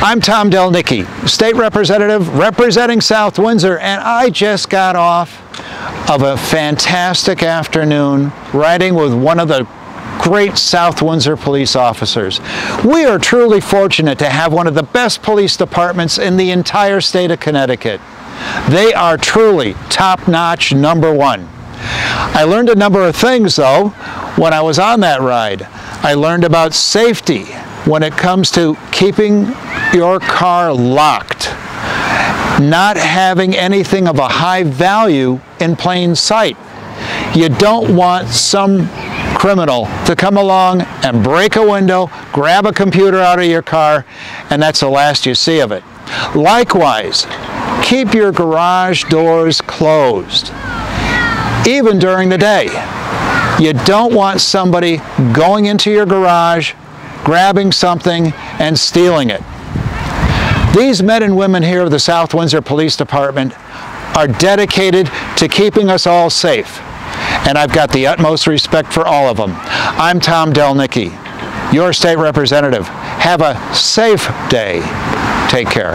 I'm Tom Delnicki, State Representative representing South Windsor, and I just got off of a fantastic afternoon riding with one of the great South Windsor police officers. We are truly fortunate to have one of the best police departments in the entire state of Connecticut. They are truly top-notch number one. I learned a number of things though when I was on that ride. I learned about safety when it comes to keeping your car locked, not having anything of a high value in plain sight. You don't want some criminal to come along and break a window, grab a computer out of your car, and that's the last you see of it. Likewise, keep your garage doors closed, even during the day. You don't want somebody going into your garage, grabbing something, and stealing it. These men and women here of the South Windsor Police Department are dedicated to keeping us all safe, and I've got the utmost respect for all of them. I'm Tom Delnicki, your state representative. Have a safe day. Take care.